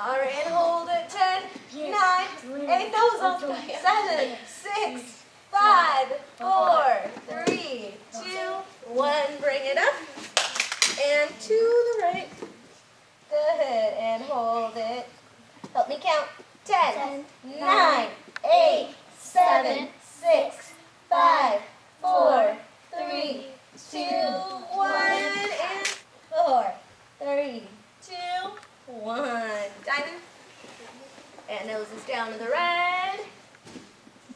All right, and hold it. Ten, nine, eight, those oh, up. Seven, six, five, four, three, two, one. Bring it up. And to the right. Good. And hold it. Help me count. Ten, nine, eight, seven, six, five, four, three, two, one, and four, three, two, one. Diamond. And noses down to the red.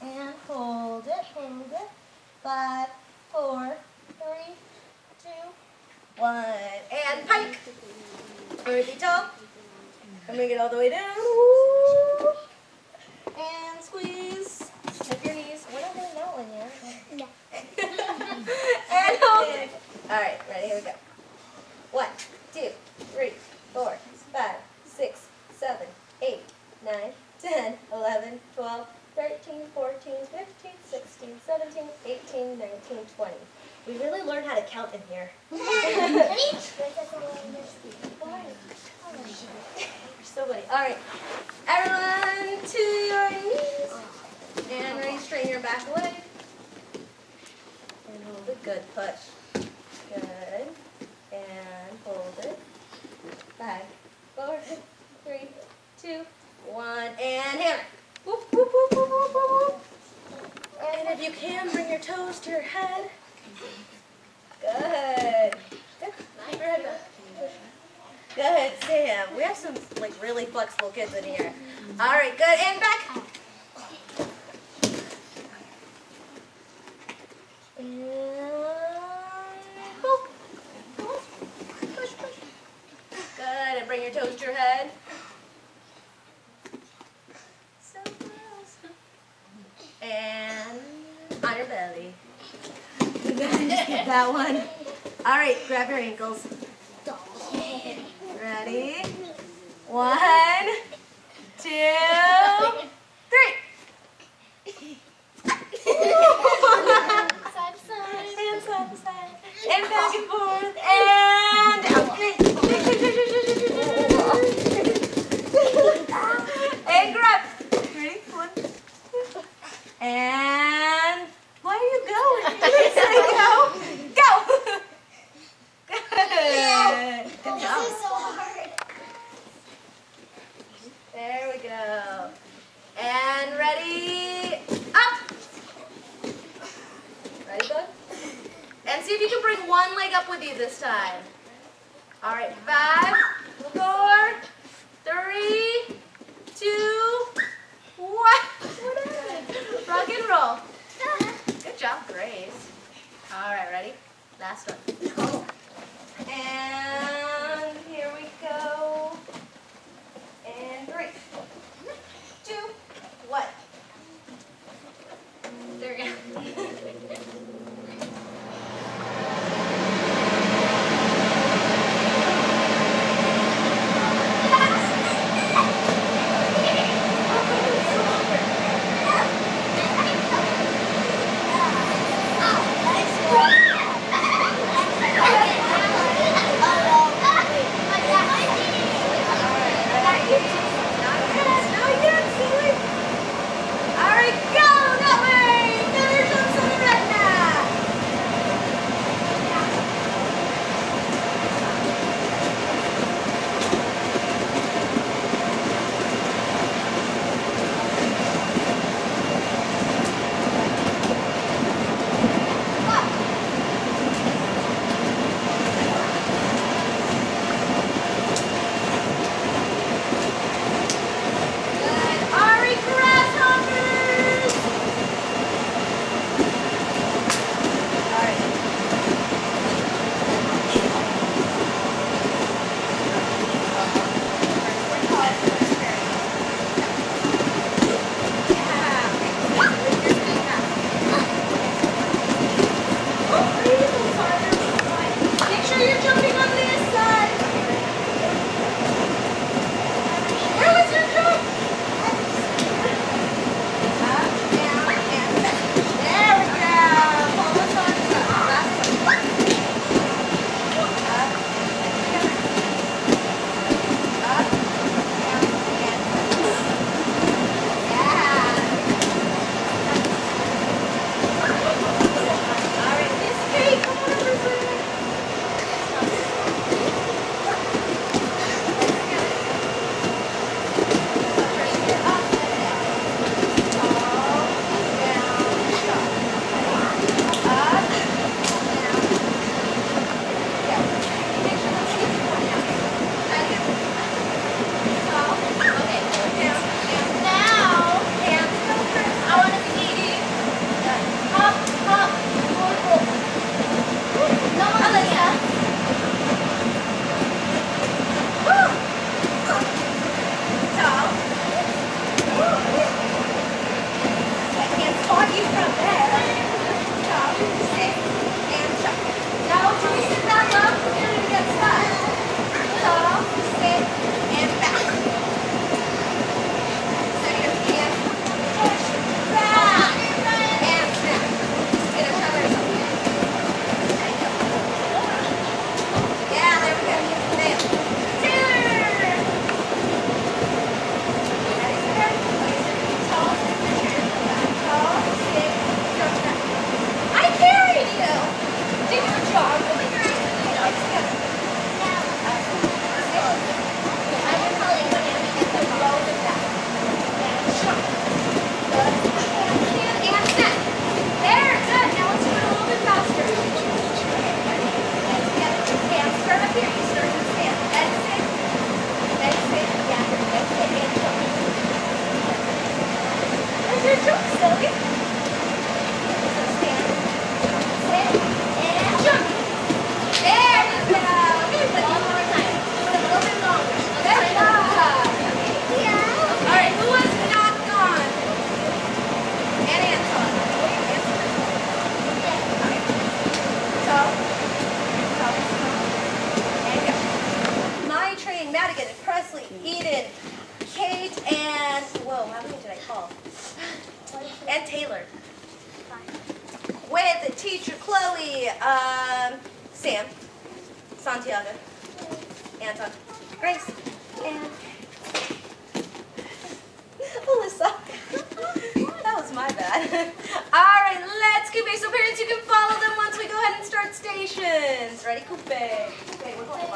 And hold it, hold it. Five, four, three, two, one. And pike. Earthy toe. Bring it all the way down. Woo. And squeeze. Hip your knees. We're not doing that one yet. No. and hold it. All right, ready? Here we go. One, two, three, four, five, six, seven, eight, nine, ten, eleven, twelve, thirteen, fourteen, fifteen, sixteen, seventeen, eighteen, nineteen, twenty. We really learn how to count in here. so funny. All right, everyone to your knees. And ready, straighten your back leg. And hold it. Good. Push. Good. And hold it. Five, four, three, two, one. And hammer. Whoop, whoop, whoop. And if you can, bring your toes to your head. Good. Good. Sam. We have some like really flexible kids in here. All right, good. And back. And boop. Push, push. Good. And bring your toes to your head. So close. And on your belly. Just get that one. All right, grab your ankles. Ready? One, two, three. Side to side. And side to side. And back and forth. And out. and grab. Ready? One. two. And where are you going? Say go. Go. Good. Good job. This is so hard. There we go. And ready, up. Ready, bud? And see if you can bring one leg up with you this time. All right, five, four, three, two, one. Rock and roll. Good job, Grace. All right, ready? Last one. And here we go. And three, two, one. There we go. um, Sam, Santiago, Anton, Grace, and Alyssa. that was my bad. All right, let's Coupe. So parents, you can follow them once we go ahead and start stations. Ready, Coupe? Coupe, we're going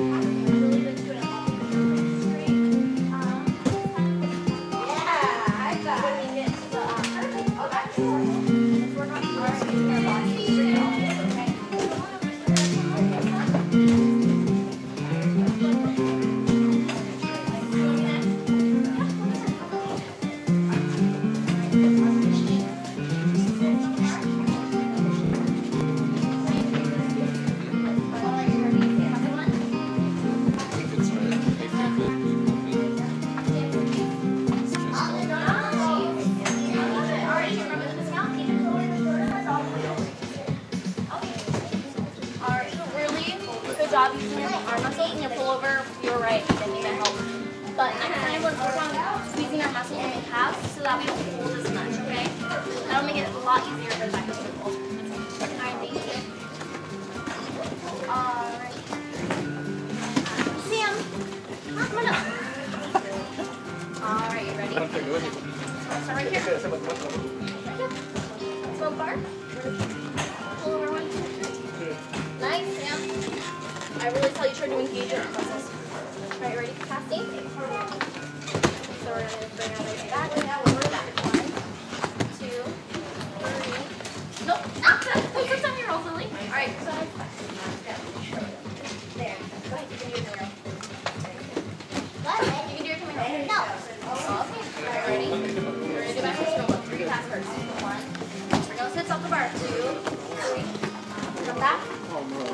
up. Right here. Small bar. Pull over one, two, three. Nice, Sam. I really tell you try to engage your muscles. Alright, ready? Casting. So we're gonna bring our legs back. Over back. One, two, three. Nope. Ah, Put this on your roll, Lily. Alright, so there. Go ahead, you can do it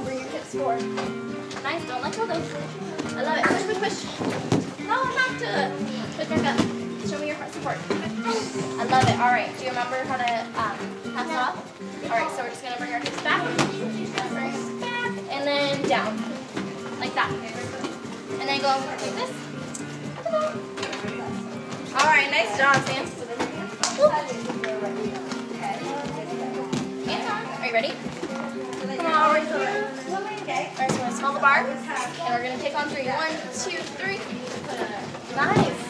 Bring your hips forward. Nice. Don't let go. I love it. Push, push, push. No, not to. Push. Show me your front support. I love it. All right. Do you remember how to um, pass off? All right. So we're just gonna bring our hips back. Back and then down, like that. And then go like this. All right. Nice job, Sam. Anton, are you ready? Alright, so we're gonna smell the bar, and we're gonna take on three. One, two, three. Nice.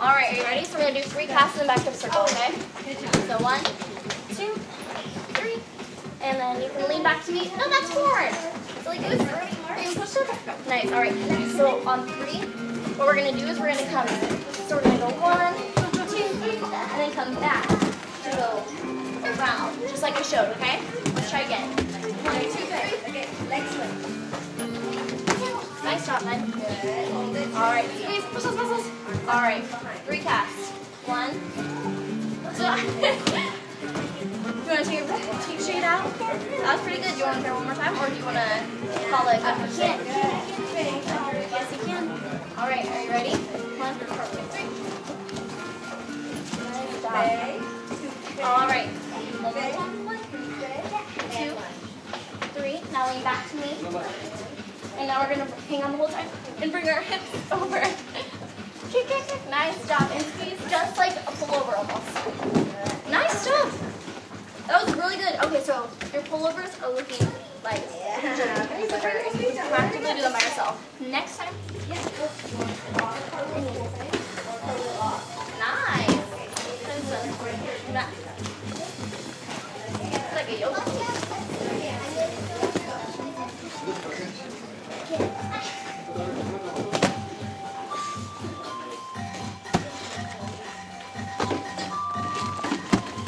Alright, are you ready? So we're gonna do three in back circle, okay? So one, two, three. And then you can lean back to me. No, that's forward. So. And push it. Nice, alright. So on three, what we're gonna do is we're gonna come. So we're gonna go one, two, and then come back to go around, just like I showed, okay? Let's try again. One, two, three. Okay, next one. Nice job, man. Good. All right, squeeze, muscles. All right, three casts. One, two. you want to take your your shade out? That was pretty good. Do you want to try one more time, or do you want to call it? Can't. Yes, you can. All right, are you ready? One, two, three. Nice job. All right. Now lean back to me. And now we're going to hang on the whole time and bring our hips over. Kick, kick, kick. Nice job. And squeeze just like a pullover almost. Nice job. That was really good. Okay, so your pullovers are looking like yeah. I'm going to do them by. Next time,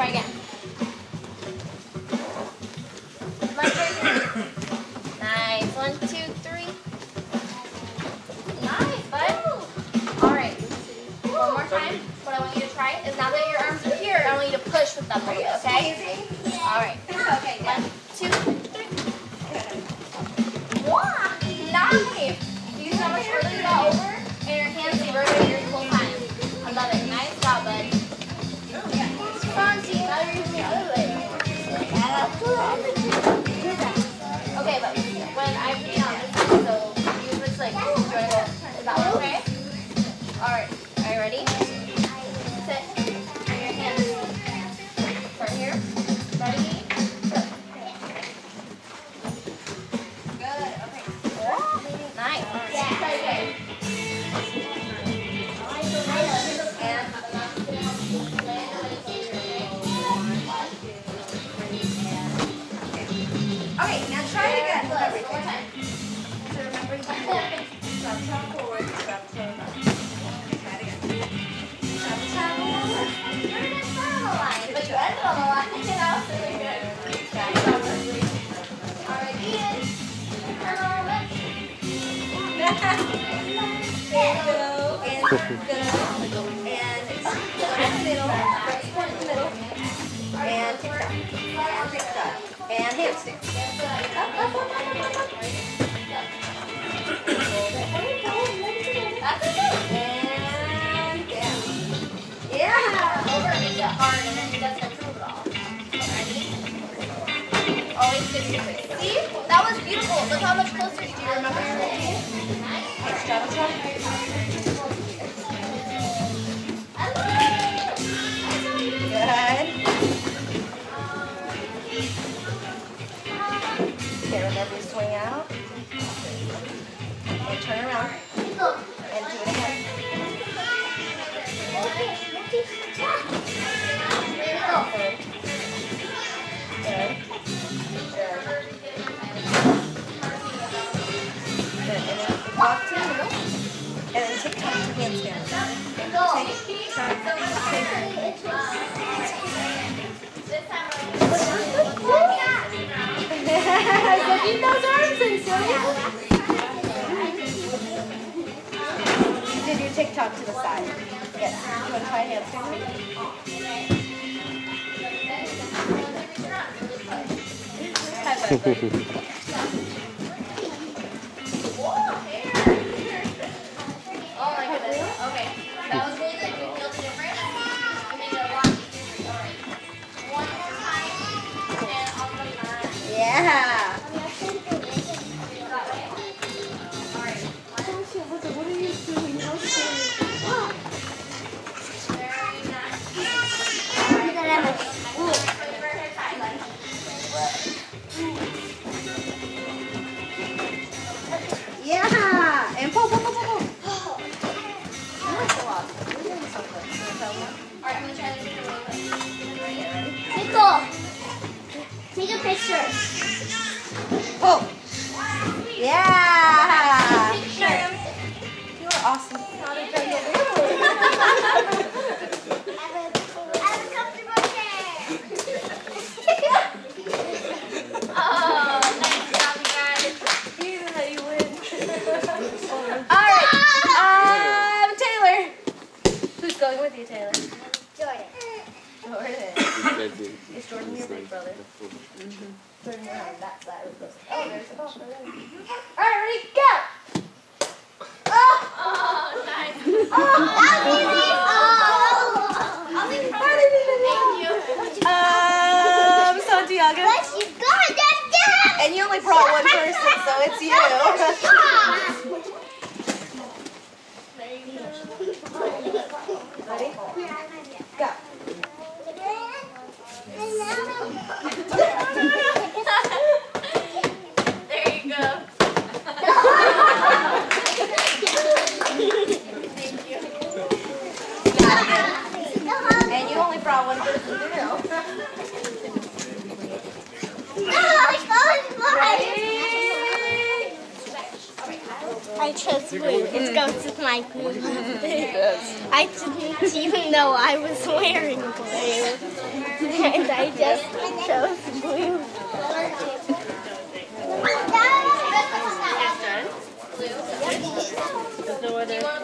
try again. Wait, now try it again. One time. So remember, you Chop, chop forward, chop chop. back. Try it again. Tap tap. You're in a travel line, but you ended on the line, and that was really good. Alright, Ian. Turn and lips. And middle. And middle. Right in the middle. And tick tock. And. And handstand. Up, up, up, up, up, up. Yeah! Over hard, and then it doesn't improve. Ready? See? That was beautiful. Look how much closer you remember. Nice. Job. guys, look at those arms and silly. You did your tick tock to the side. Yes. You want to try a hamster? Jordan. Is Jordan your big brother? Jordan, you're on that side. Oh, there's a ball for. All right, ready, go. Oh. Oh, nice. I'll be I didn't even know. Thank you. Um, Santiago. Yes, you got that And you only brought one person, so it's you. Ready? Go. There you go. Thank you. And you only brought one person too. I chose blue. It goes with my. I didn't even know I was wearing blue. And I just chose blue. Do you want blue one?